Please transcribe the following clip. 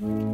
mm you.